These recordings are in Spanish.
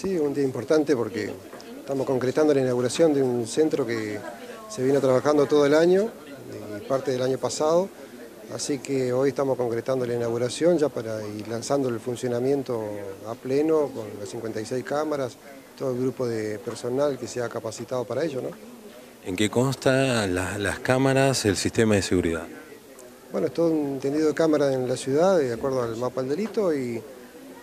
Sí, un día importante porque estamos concretando la inauguración de un centro que se vino trabajando todo el año y parte del año pasado, así que hoy estamos concretando la inauguración ya para ir lanzando el funcionamiento a pleno con las 56 cámaras, todo el grupo de personal que se ha capacitado para ello. ¿no? ¿En qué consta la- las cámaras, el sistema de seguridad? Bueno, es todo un tendido de cámaras en la ciudad, de acuerdo al mapa del delito y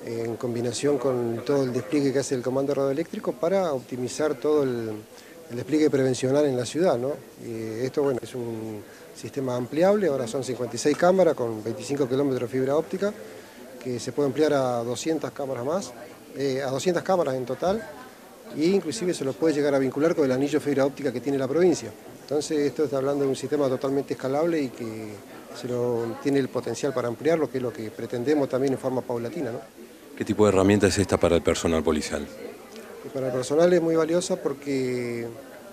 en combinación con todo el despliegue que hace el Comando Radioeléctrico para optimizar todo el, el despliegue prevencional en la ciudad. ¿no? Esto bueno, es un sistema ampliable, ahora son 56 cámaras con 25 kilómetros de fibra óptica, que se puede ampliar a 200 cámaras más, eh, a 200 cámaras en total, e inclusive se lo puede llegar a vincular con el anillo fibra óptica que tiene la provincia. Entonces esto está hablando de un sistema totalmente escalable y que tiene el potencial para ampliarlo, que es lo que pretendemos también en forma paulatina. ¿no? ¿Qué tipo de herramienta es esta para el personal policial? Para el personal es muy valiosa porque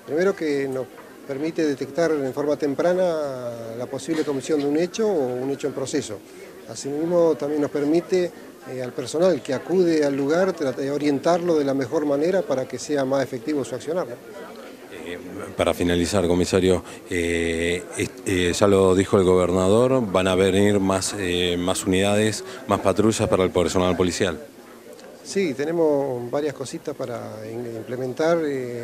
primero que nos permite detectar en forma temprana la posible comisión de un hecho o un hecho en proceso. Asimismo también nos permite eh, al personal que acude al lugar de orientarlo de la mejor manera para que sea más efectivo su accionar. Eh, para finalizar, comisario, eh, eh, ya lo dijo el gobernador, van a venir más, más unidades, más patrullas para el personal policial. Sí, tenemos varias cositas para implementar.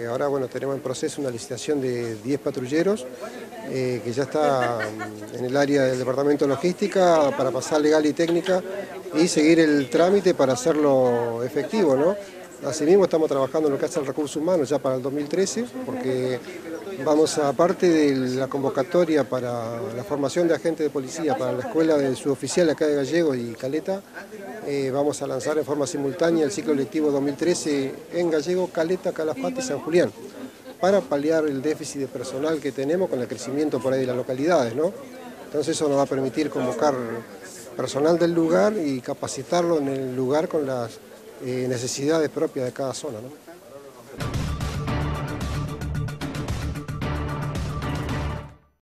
Ahora bueno, tenemos en proceso una licitación de 10 patrulleros que ya está mm, en el área del Departamento de Logística para pasar legal y técnica y seguir el trámite para hacerlo efectivo. ¿no? Asimismo estamos trabajando en lo que hace el recurso humano ya para el 2013 porque vamos a, aparte de la convocatoria para la formación de agentes de policía para la escuela de suboficial acá de Gallego y Caleta, eh, vamos a lanzar en forma simultánea el ciclo lectivo 2013 en Gallego, Caleta, Calafate y San Julián, para paliar el déficit de personal que tenemos con el crecimiento por ahí de las localidades. ¿no? Entonces eso nos va a permitir convocar personal del lugar y capacitarlo en el lugar con las eh, necesidades propias de cada zona. ¿no?